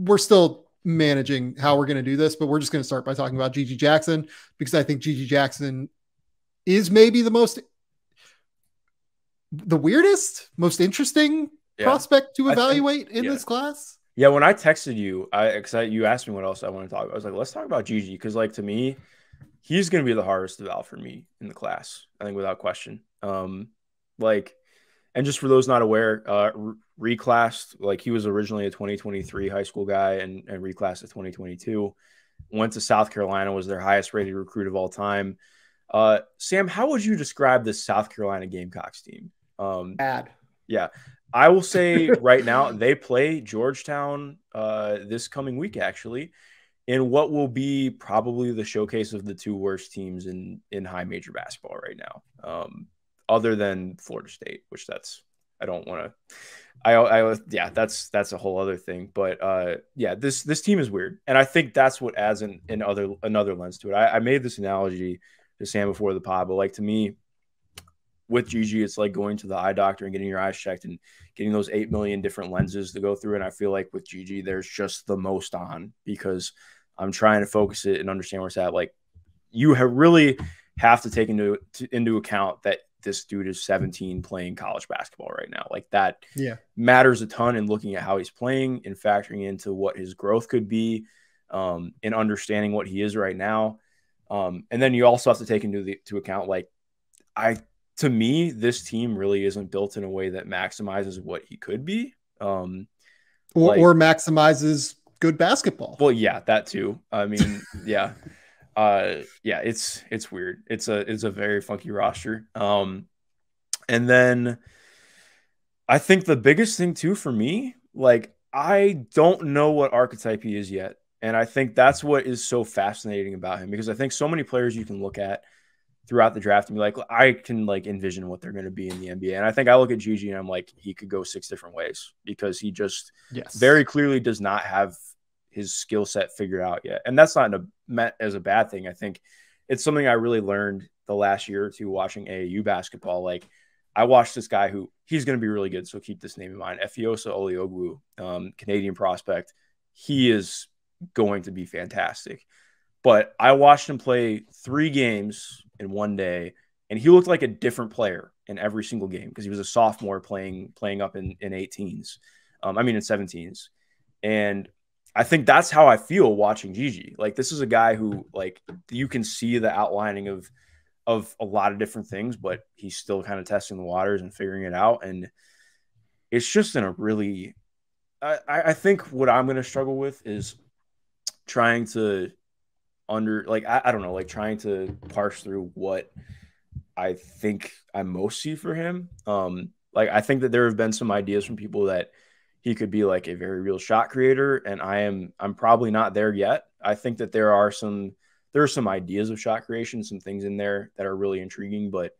we're still managing how we're going to do this, but we're just going to start by talking about GG Jackson because I think GG Jackson is maybe the most the weirdest, most interesting yeah. prospect to evaluate think, in yeah. this class. Yeah, when I texted you, I because you asked me what else I want to talk about. I was like, let's talk about GG because, like, to me, he's going to be the hardest eval for me in the class. I think without question. Um, like, and just for those not aware, uh, reclassed like he was originally a 2023 high school guy and, and reclassed to 2022. Went to South Carolina, was their highest rated recruit of all time. Uh, Sam, how would you describe the South Carolina Gamecocks team? Um, Bad. Yeah, I will say right now they play Georgetown uh, this coming week, actually, in what will be probably the showcase of the two worst teams in in high major basketball right now, um, other than Florida State, which that's I don't want to. I, I yeah, that's that's a whole other thing. But uh, yeah, this this team is weird, and I think that's what adds an, an other another lens to it. I, I made this analogy to Sam before the pod, but like to me, with GG, it's like going to the eye doctor and getting your eyes checked and getting those 8 million different lenses to go through. And I feel like with GG, there's just the most on because I'm trying to focus it and understand where it's at. Like you have really have to take into, to, into account that this dude is 17 playing college basketball right now. Like that yeah. matters a ton in looking at how he's playing and factoring into what his growth could be um, and understanding what he is right now. Um, and then you also have to take into the, to account like I to me, this team really isn't built in a way that maximizes what he could be. Um, or, like, or maximizes good basketball. Well, yeah, that too. I mean, yeah. Uh, yeah, it's it's weird. It's a it's a very funky roster. Um, and then I think the biggest thing too for me, like I don't know what archetype he is yet. And I think that's what is so fascinating about him because I think so many players you can look at throughout the draft and be like, I can like envision what they're going to be in the NBA. And I think I look at GG and I'm like, he could go six different ways because he just yes. very clearly does not have his skill set figured out yet. And that's not a, as a bad thing. I think it's something I really learned the last year or two watching AAU basketball. Like I watched this guy who he's going to be really good. So keep this name in mind. Efiosa Oliogwu, um, Canadian prospect. He is going to be fantastic. But I watched him play three games in one day, and he looked like a different player in every single game because he was a sophomore playing playing up in in 18s. Um, I mean in 17s, and I think that's how I feel watching GG. Like this is a guy who like you can see the outlining of of a lot of different things, but he's still kind of testing the waters and figuring it out. And it's just in a really, I, I think what I'm going to struggle with is trying to under like I, I don't know like trying to parse through what I think I most see for him. Um, like I think that there have been some ideas from people that he could be like a very real shot creator, and I am I'm probably not there yet. I think that there are some there are some ideas of shot creation, some things in there that are really intriguing, but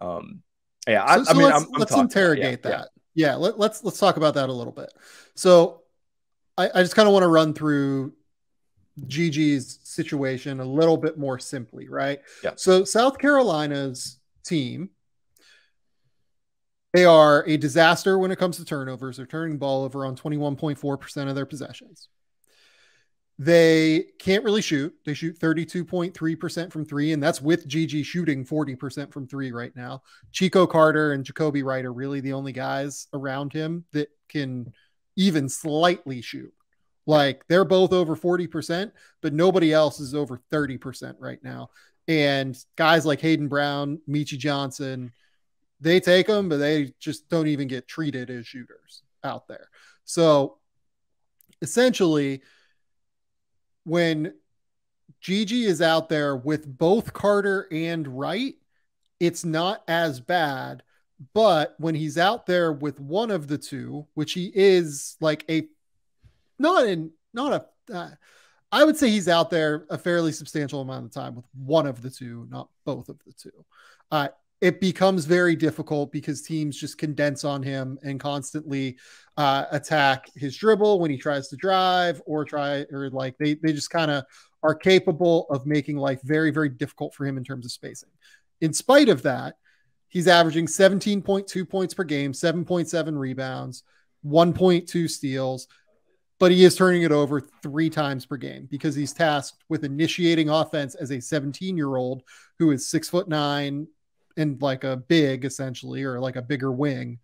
um, yeah, I, so, so I mean, let's, I'm, I'm let's interrogate yeah, that. Yeah, yeah let, us let's, let's talk about that a little bit. So I, I just kind of want to run through GG's situation a little bit more simply, right? Yeah. So South Carolina's team, they are a disaster when it comes to turnovers. They're turning ball over on 21.4% of their possessions. They can't really shoot. They shoot 32.3% from three, and that's with GG shooting 40% from three right now. Chico Carter and Jacobi Wright are really the only guys around him that can even slightly shoot. Like they're both over 40%, but nobody else is over 30% right now. And guys like Hayden Brown, Meechie Johnson, they take them, but they just don't even get treated as shooters out there. So essentially, when GG is out there with both Carter and Wright, it's not as bad. But when he's out there with one of the two, which he is like a not in not a. Uh, I would say he's out there a fairly substantial amount of time with one of the two, not both of the two. Uh, it becomes very difficult because teams just condense on him and constantly uh, attack his dribble when he tries to drive or try or like they they just kind of are capable of making life very very difficult for him in terms of spacing. In spite of that, he's averaging 17.2 points per game, 7.7 rebounds, 1.2 steals, but he is turning it over 3 times per game because he's tasked with initiating offense as a 17-year-old who is 6 foot 9 in like a big essentially or like a bigger wing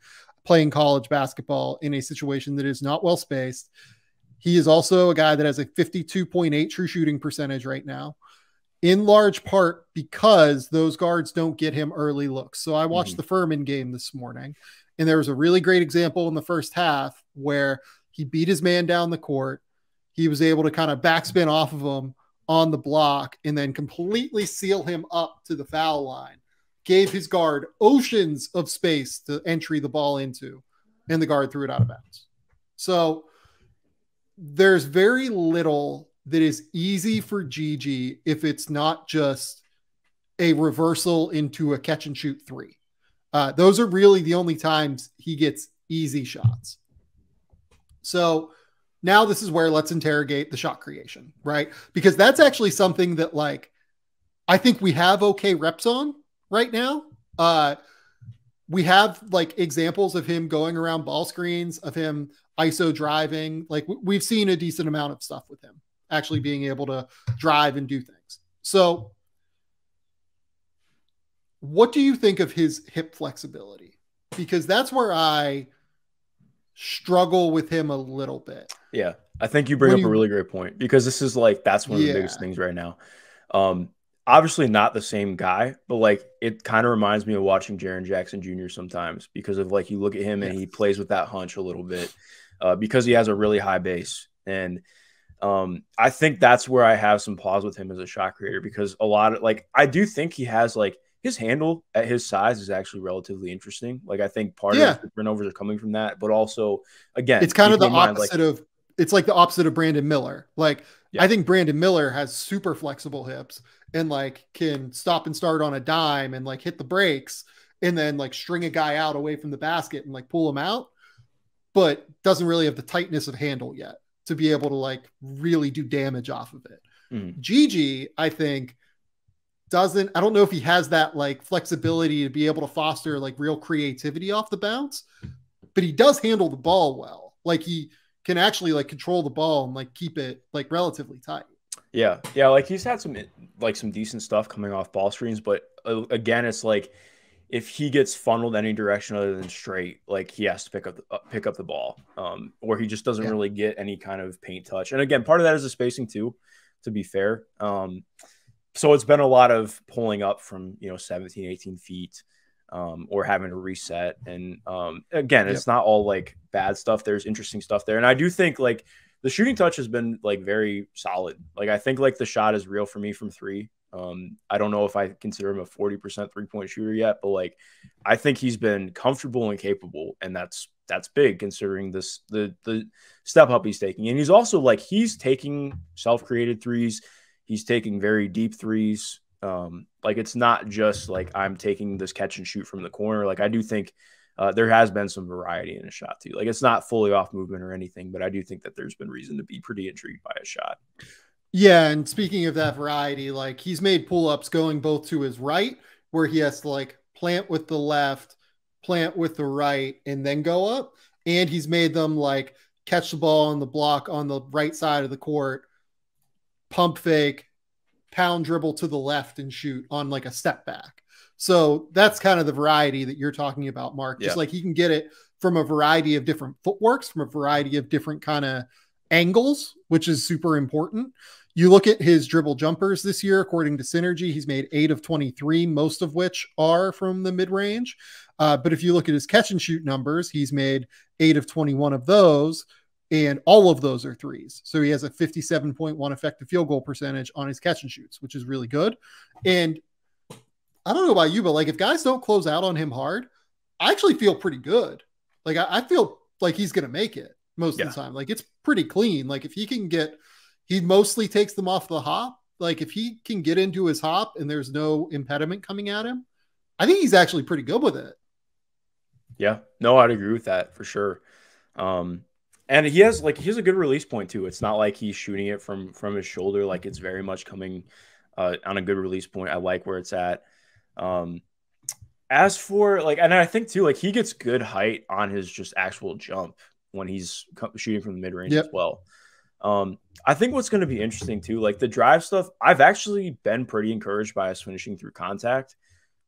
playing college basketball in a situation that is not well spaced. He is also a guy that has a 52.8 true shooting percentage right now, in large part because those guards don't get him early looks. So I watched mm-hmm. the Furman game this morning, and there was a really great example in the first half where he beat his man down the court. He was able to kind of backspin off of him on the block and then completely seal him up to the foul line Gave his guard oceans of space to entry the ball into, and the guard threw it out of bounds. So there's very little that is easy for GG if it's not just a reversal into a catch and shoot three. Uh, those are really the only times he gets easy shots. So now this is where let's interrogate the shot creation, right? Because that's actually something that like I think we have okay reps on right now. Uh we have like examples of him going around ball screens, of him ISO driving. Like we've seen a decent amount of stuff with him actually being able to drive and do things. So what do you think of his hip flexibility? Because that's where I struggle with him a little bit. Yeah. I think you bring up you, a really great point because this is like that's one of yeah. the biggest things right now. Um obviously not the same guy, but like it kind of reminds me of watching Jaren Jackson Jr. sometimes because of like you look at him and he plays with that hunch a little bit uh, because he has a really high base. And um, I think that's where I have some pause with him as a shot creator because a lot of like I do think he has like his handle at his size is actually relatively interesting. Like I think part yeah. of the turnovers are coming from that, but also again, it's kind of the opposite like, of it's like the opposite of Brandon Miller. Like yeah. I think Brandon Miller has super flexible hips and like can stop and start on a dime and like hit the brakes and then like string a guy out away from the basket and like pull him out, but doesn't really have the tightness of handle yet to be able to like really do damage off of it. Mm. GG, I think doesn't I don't know if he has that like flexibility to be able to foster like real creativity off the bounce, but he does handle the ball well. Like he can actually like control the ball and like keep it like relatively tight. Yeah. Yeah, like he's had some like some decent stuff coming off ball screens, but uh, again it's like if he gets funneled any direction other than straight, like he has to pick up the, uh, pick up the ball, um, or he just doesn't yeah. really get any kind of paint touch. And again, part of that is the spacing too. To be fair, um, so it's been a lot of pulling up from you know 17 18 feet um, or having to reset. And um, again it's yep. not all like bad stuff. There's interesting stuff there. And i do think like the shooting touch has been like very solid. Like i think like the shot is real for me from three. Um, i don't know if i consider him a 40% three point shooter yet but like i think he's been comfortable and capable and that's that's big considering this the the step up he's taking. And he's also like he's taking self-created threes. He's taking very deep threes. Um, like it's not just like I'm taking this catch and shoot from the corner. Like I do think uh, there has been some variety in a shot too. Like it's not fully off movement or anything, but I do think that there's been reason to be pretty intrigued by a shot. Yeah, and speaking of that variety, like he's made pull ups going both to his right, where he has to like plant with the left, plant with the right, and then go up. And he's made them like catch the ball on the block on the right side of the court pump fake, pound dribble to the left and shoot on like a step back. So that's kind of the variety that you're talking about, Mark. Just yeah. like he can get it from a variety of different footworks, from a variety of different kind of angles, which is super important. You look at his dribble jumpers this year, according to Synergy, he's made eight of 23, most of which are from the mid range. Uh, but if you look at his catch and shoot numbers, he's made eight of 21 of those, and all of those are threes. So he has a 57.1 effective field goal percentage on his catch and shoots, which is really good. And I don't know about you, but like if guys don't close out on him hard, I actually feel pretty good. Like I, I feel like he's gonna make it most yeah. of the time. Like it's pretty clean. Like if he can get, he mostly takes them off the hop. Like if he can get into his hop and there's no impediment coming at him, I think he's actually pretty good with it. Yeah, no, I'd agree with that for sure. Um, and he has like he has a good release point too. It's not like he's shooting it from from his shoulder. Like it's very much coming uh, on a good release point. I like where it's at. Um, as for like, and I think too, like he gets good height on his just actual jump. when he's shooting from the mid range Yep. as well. Um, I think what's going to be interesting too, like the drive stuff, I've actually been pretty encouraged by us finishing through contact,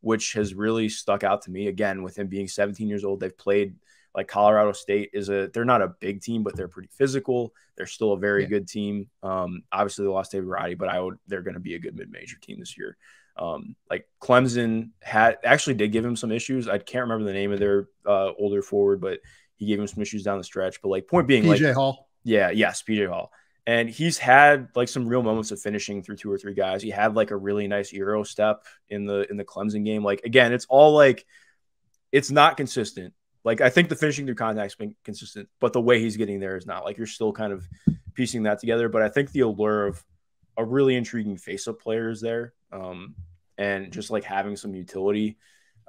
which has really stuck out to me. Again, with him being 17 years old, they've played like Colorado State is a they're not a big team, but they're pretty physical. They're still a very Yeah. good team. Um, obviously they lost David Roddy, but I would they're going to be a good mid major team this year. Um, like Clemson had actually did give him some issues. I can't remember the name of their uh, older forward, but he gave him some issues down the stretch. But like point being, like PJ Hall. yeah, yes, PJ Hall. And he's had like some real moments of finishing through two or three guys. He had like a really nice Euro step in the in the Clemson game. Like again, it's all like it's not consistent. Like I think the finishing through contact's been consistent, but the way he's getting there is not. Like you're still kind of piecing that together. But I think the allure of a really intriguing face-up player is there. Um, and just like having some utility.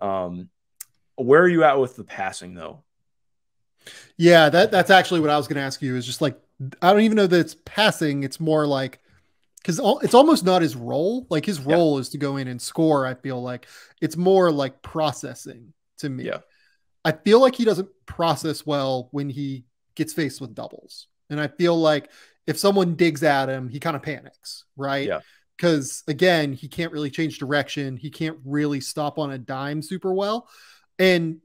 Um, where are you at with the passing though? Yeah, that that's actually what I was going to ask you. Is just like I don't even know that it's passing. It's more like because it's almost not his role. Like his Yeah. role is to go in and score. I feel like it's more like processing to me. Yeah. I feel like he doesn't process well when he gets faced with doubles, and I feel like if someone digs at him, he kind of panics, right? Yeah. Because again, he can't really change direction. He can't really stop on a dime super well, and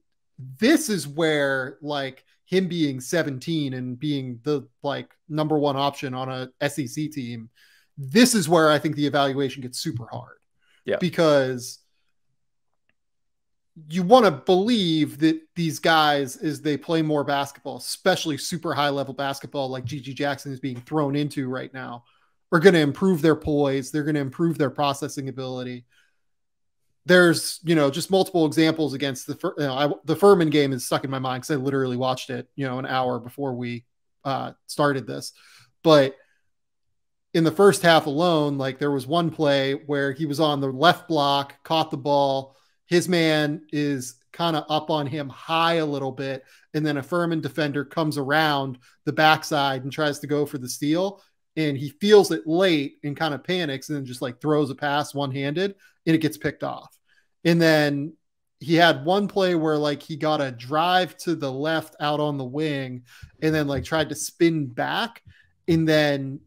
this is where like him being 17 and being the like number one option on a SEC team, this is where I think the evaluation gets super hard. Yeah. Because you want to believe that these guys, as they play more basketball, especially super high level basketball like GG Jackson is being thrown into right now, are going to improve their poise. They're going to improve their processing ability there's you know just multiple examples against the you know, I, the Furman game is stuck in my mind because I literally watched it you know an hour before we uh, started this, but in the first half alone, like there was one play where he was on the left block, caught the ball, his man is kind of up on him high a little bit, and then a Furman defender comes around the backside and tries to go for the steal, and he feels it late and kind of panics and then just like throws a pass one handed and it gets picked off. And then he had one play where like he got a drive to the left out on the wing and then like tried to spin back. And then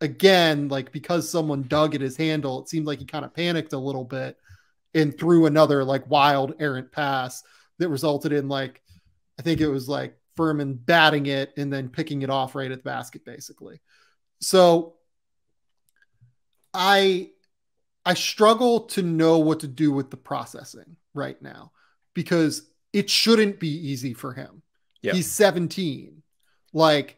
again, like because someone dug at his handle, it seemed like he kind of panicked a little bit and threw another like wild errant pass that resulted in like, I think it was like Furman batting it and then picking it off right at the basket, basically. So I I struggle to know what to do with the processing right now because it shouldn't be easy for him. Yeah. He's 17. Like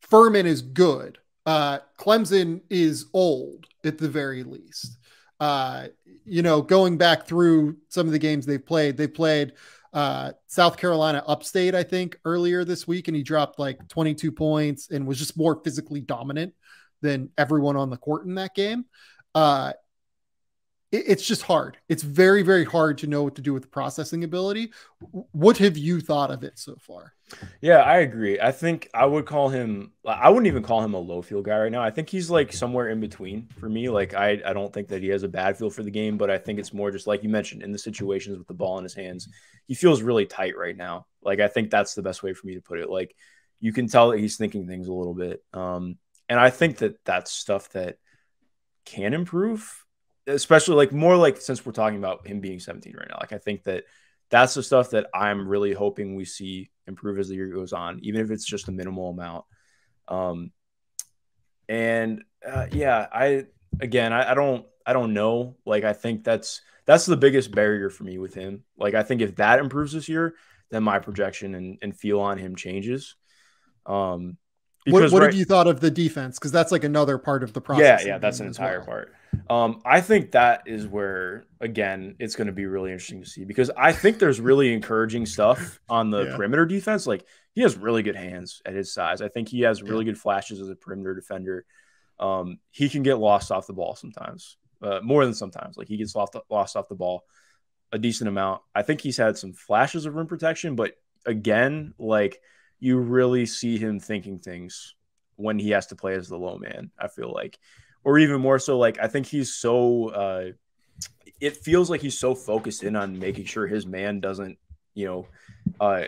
Furman is good. Uh, Clemson is old at the very least. Uh, you know, going back through some of the games they've played, they played uh, South Carolina upstate, I think, earlier this week, and he dropped like 22 points and was just more physically dominant than everyone on the court in that game. Uh, it's just hard. It's very, very hard to know what to do with the processing ability. What have you thought of it so far? Yeah, I agree. I think I would call him. I wouldn't even call him a low field guy right now. I think he's like somewhere in between for me. Like I, I don't think that he has a bad feel for the game, but I think it's more just like you mentioned in the situations with the ball in his hands, he feels really tight right now. Like I think that's the best way for me to put it. Like you can tell that he's thinking things a little bit. Um, and I think that that's stuff that can improve, especially like more like since we're talking about him being 17 right now. Like I think that that's the stuff that I'm really hoping we see improve as the year goes on, even if it's just a minimal amount. Um, and uh, yeah, I again, I, I don't, I don't know. Like I think that's that's the biggest barrier for me with him. Like I think if that improves this year, then my projection and, and feel on him changes. Um, What, what right- have you thought of the defense? Because that's like another part of the process. yeah, yeah, that's an entire part. Um, I think that is where again it's going to be really interesting to see because I think there's really encouraging stuff on the Yeah. perimeter defense. Like he has really good hands at his size. I think he has really good flashes as a perimeter defender. Um, he can get lost off the ball sometimes, uh, more than sometimes. Like he gets lost lost off the ball a decent amount. I think he's had some flashes of rim protection, but again, like you really see him thinking things when he has to play as the low man. I feel like, or even more so, like I think he's so. Uh, it feels like he's so focused in on making sure his man doesn't, you know, uh,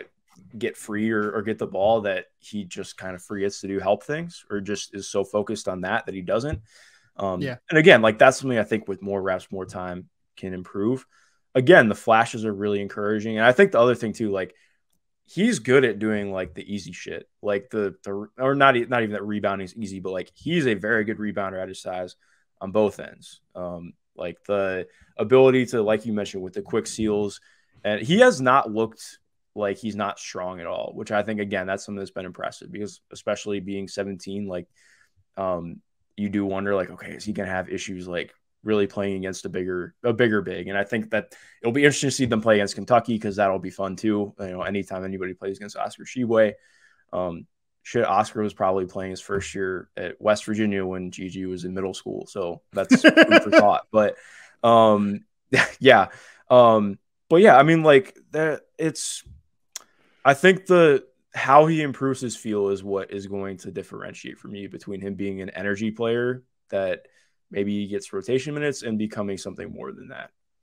get free or, or get the ball that he just kind of forgets to do help things or just is so focused on that that he doesn't. Um, Yeah. And again, like that's something I think with more reps, more time can improve. Again, the flashes are really encouraging. And I think the other thing too, like he's good at doing like the easy shit, like the, the, or not, not even that rebounding is easy, but like he's a very good rebounder at his size on both ends. Um, like the ability to, like you mentioned, with the quick seals, and he has not looked like he's not strong at all, which I think again that's something that's been impressive because especially being 17, like um, you do wonder like, okay, is he gonna have issues like really playing against a bigger a bigger big? And I think that it'll be interesting to see them play against Kentucky because that'll be fun too. You know, anytime anybody plays against Oscar Tshiebwe. Um, shit, Oscar was probably playing his first year at West Virginia when GG was in middle school, so that's food for thought. But um, yeah, um, but yeah, I mean, like that. It's I think the how he improves his feel is what is going to differentiate for me between him being an energy player that maybe he gets rotation minutes and becoming something more than that.